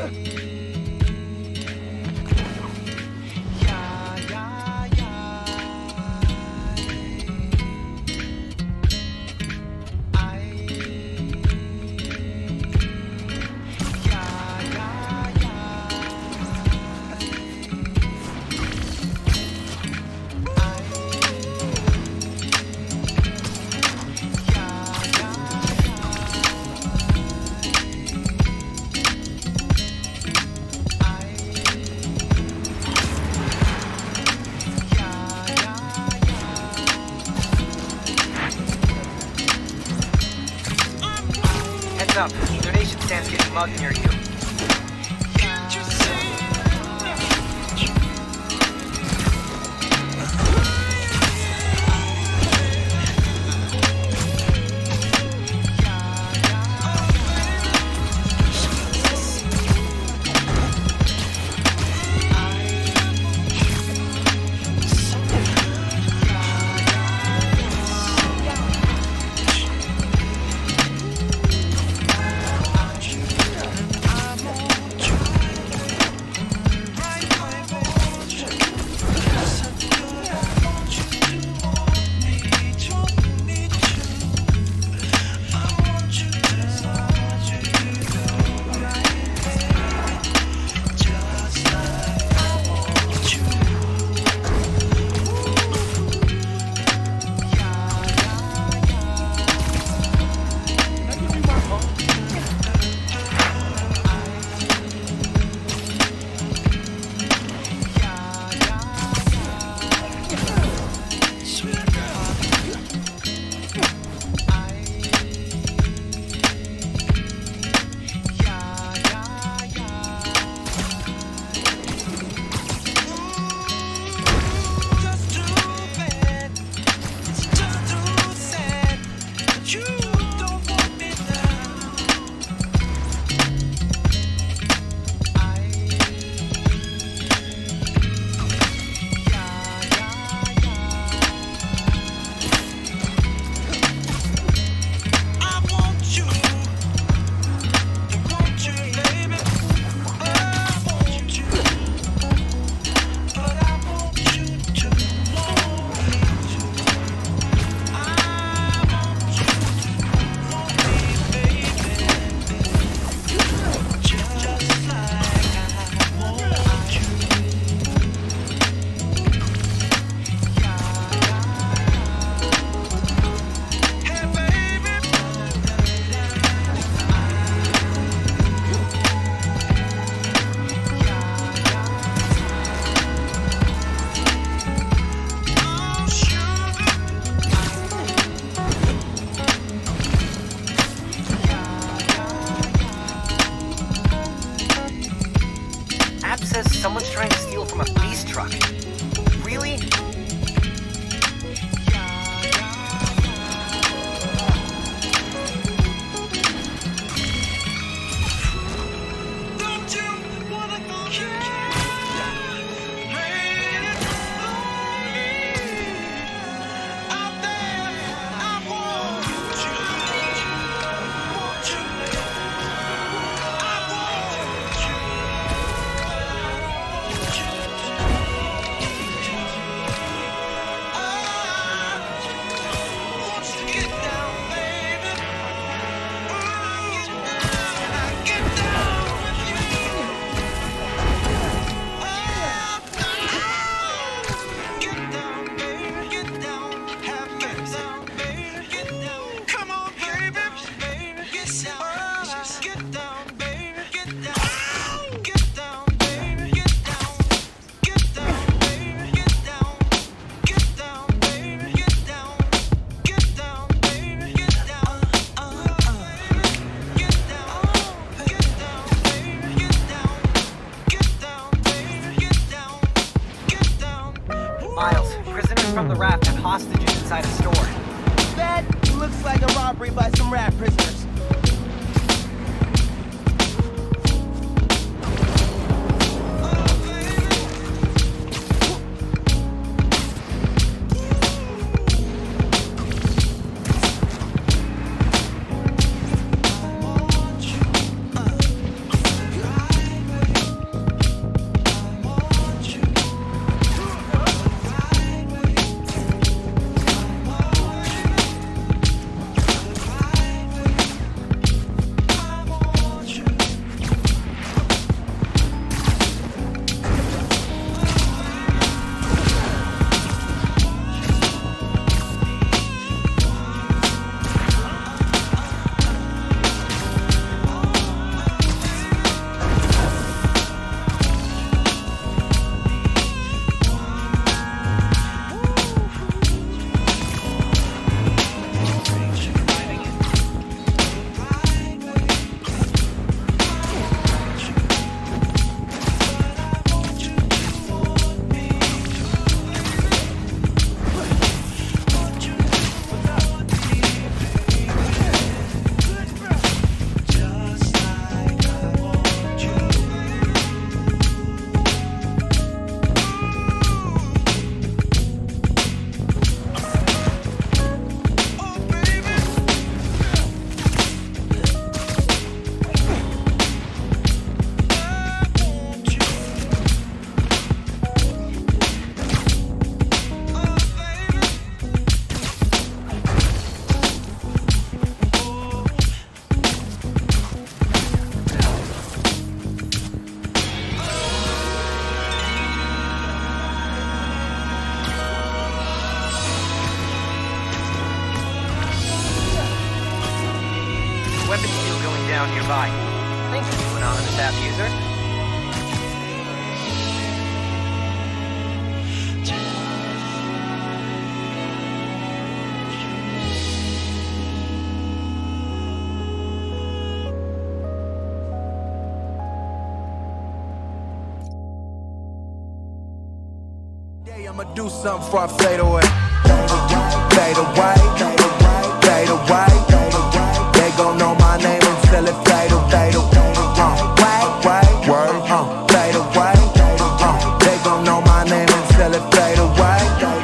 Heads up. Donation stand's getting mugged near you. Says someone's trying to steal from a police truck. Really? Going down nearby. Thank you, anonymous app user. I'ma do something before I fade away. Uh, fade away. celebrate a white